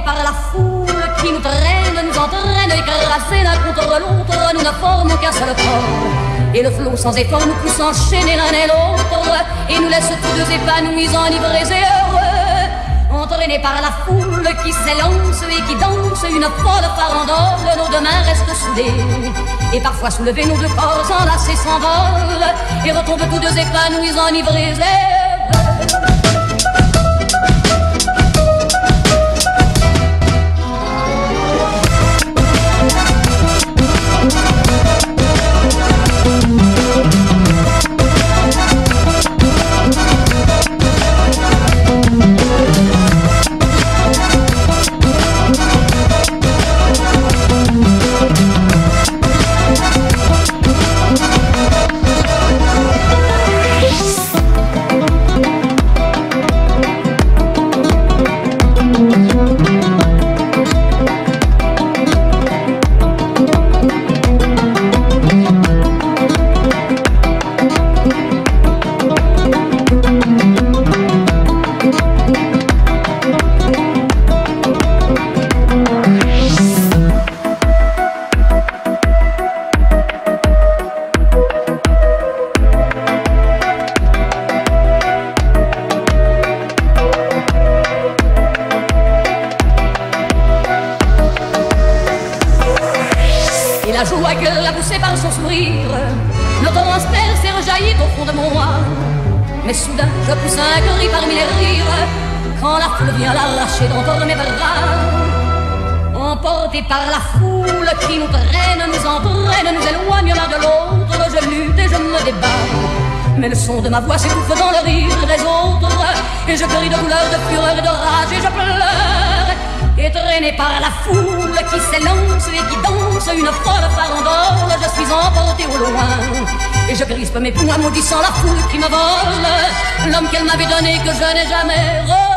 par la foule qui nous traîne, nous entraîne, écrasés l'un contre l'autre, nous ne formons qu'un seul corps. Et le flot sans effort nous pousse enchaîner l'un et l'autre, et nous laisse tous deux épanouis, enivrés et heureux. Entraînés par la foule qui s'élance et qui danse, une folle farandole, nos deux mains restent soudées. Et parfois soulevés, nos deux corps s'enlacent et s'envolent, et retombent tous deux épanouis, enivrés et heureux. La joie que l'a poussé par son sourire me transperce et rejaillit au fond de moi. Mais soudain, je pousse un cri parmi les rires quand la foule vient l'arracher d'entre mes bras. Emporté par la foule qui nous traîne, nous entraîne, nous éloigne l'un de l'autre, je lutte et je me débat. Mais le son de ma voix s'étouffe dans le rire des autres, et je crie de douleur, de fureur et de rage, et je pleure. Et traîné par la foule qui s'élance et qui danse je crispe mes poings maudissant la foule qui me vole, l'homme qu'elle m'avait donné que je n'ai jamais.